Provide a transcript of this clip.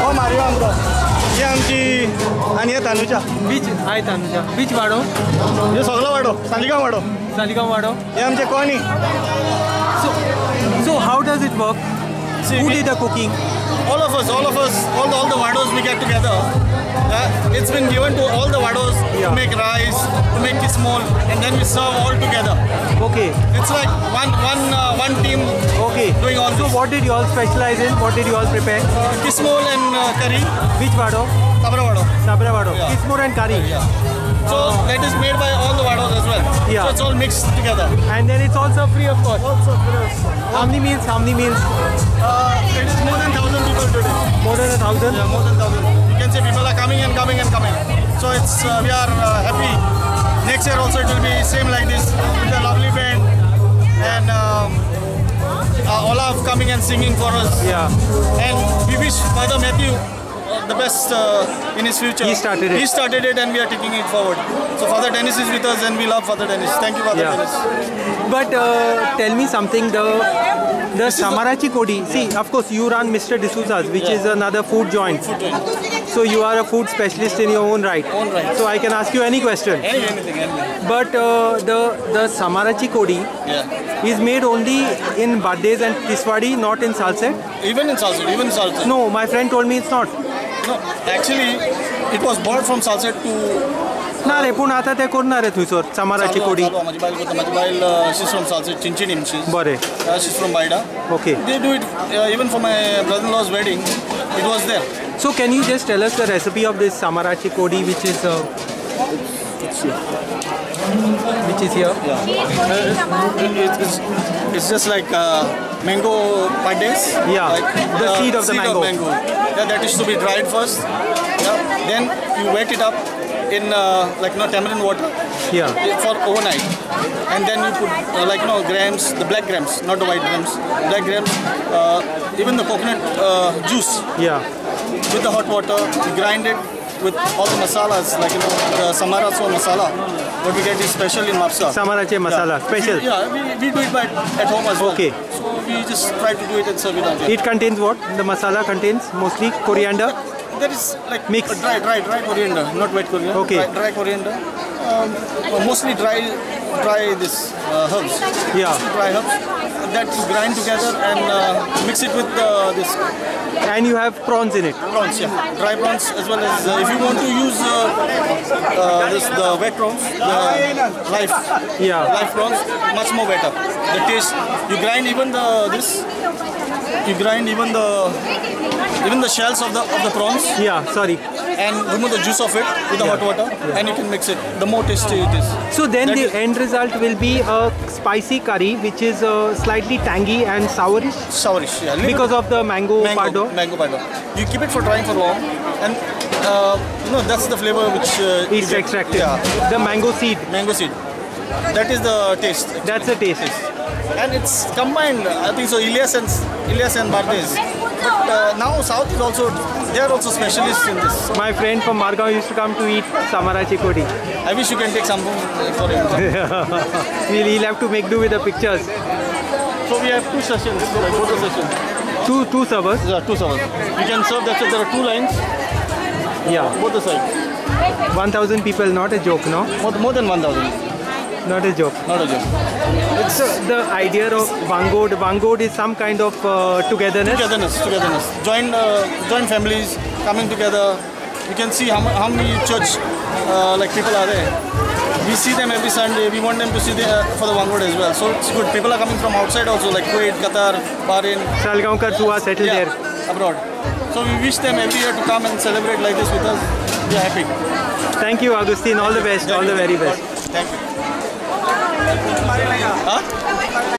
हो मारियो आमरो ही आमची आणि हे तानुजा बीच आहे तानुजा बीच वाडो हे सगळं वाडो सालिगांव वाडो सालिगांव वाडो हे आमचे कोणी so so how does it work who we- did the cooking all of us, all of us, all the, all the vados we get Uh, it's been given to all the vados yeah. to make rice, to make kismol, and then we serve all together. Okay. It's like one one uh, one team. Okay. Doing all. So this. what did you all specialize in? What did you all prepare? Uh, kismol and uh, curry. Which vado? Sabra vado. Sabra vado. Yeah. Kismol and curry. Yeah. So uh, that is made by all the vados as well. Yeah. So it's all mixed together. And then it's also free of course. Also free of course. How many meals? How many meals? Uh, it is more than thousand people today. More than a thousand. Yeah, more than thousand. People are coming and coming and coming. So it's uh, we are uh, happy. Next year also it will be same like this with a lovely band and um, uh, Olaf coming and singing for us. Yeah. And we wish Father Matthew uh, the best uh, in his future. He started it. He started it and we are taking it forward. So Father Dennis is with us and we love Father Dennis. Thank you Father Yeah. Dennis. But uh, tell me something. The the Samarachi Kodi. See, of course, you run Mr. D'Souza's, which is another food joint. Food joint. So you are a food specialist in your own right. Own right. So I can ask you any question. Any, anything, anything. But uh, the the Samarachi Kodi is made only in Bardez and Tiswadi, not in Salcete. Even in Salsa, even in Salsa. No, my friend told me it's not. No, actually, it was bought from Salcete to ना रे पूण आतां ते करना रे थंयसर समाराची कोडी Salwa, माझी बायल करता माझी बायल uh, she's from Salset, Chinchinim she's. बरें Uh, she's from Baida. Okay They do it uh, even for my brother-in-law's wedding. It was there. So can you just tell us the recipe of this samarachi kodi which is uh, which is here? It's, it's, it's just like uh, mango paddes. Yeah, like, the seed of the mango. Yeah, that is to be dried first. Yeah. Then you wet it up in uh, like you know, tamarind water Yeah. for overnight, and then you put uh, like you know grams, the black grams, not the white grams, black grams, uh, even the coconut uh, juice Yeah. with the hot water. You grind it with all the masalas, like you know the samara so masala. What we get is special in Mapsa. Samarachi masala, special. We, yeah, we, we do it by, at home as well. Okay. So we just try to do it and serve it out here. It contains what? The masala contains mostly coriander. There is like Mix. dry, dry, dry coriander, not wet coriander. Okay. Dry, dry coriander. Um, uh, mostly dry, dry this uh, herbs. Yeah. Mostly dry herbs that you grind together and uh, mix it with uh, this And you have prawns in it. prawns. Yeah, dry prawns as well as uh, if you want to use uh, uh, this the wet prawns, the life. Yeah. live prawns much more better the taste you grind even the this you grind even the even the shells of the of the prawns Yeah, sorry. and remove the juice of it with the hot water and you can mix it the more tasty it is So then That the end result will be a spicy curry which is uh, slightly tangy and sourish sourish yeah because of the mango, mango pardo. mango powder you keep it for drying for long and uh, you know that's the flavor which uh, get. extracted. yeah The mango seed. mango seed that is the taste That's the taste. And it's combined. I think so. Ilhas and Ilhas and Bardez. But uh, now South is also they are also specialists in this. My friend from Margao used to come to eat samarachi kodi. I wish you can take some for him. We'll, he'll have to make do with the pictures. so we have two sessions, like both the sessions. Two two servers. Yeah, two servers. You can serve. That's it. There are two lines, Yeah. both the sides. 1000 people, not a joke, no? More, more than one thousand. Not a joke. Not a joke. So the idea of Vangod, Vangod is some kind of uh, togetherness. Togetherness, togetherness. Joint, uh, joint families coming together. You can see how, how many church uh, like people are there. We see them every Sunday. We want them to see the, uh, for the Vangod as well. So it's good. People are coming from outside also, like Kuwait, Qatar, Bahrain, Salgaonkars who are settled yeah, there. abroad. So we wish them every year to come and celebrate like this with us. We are happy. Thank you, Augustine. All the best. All the very best. Thank you. मारेगा हाँ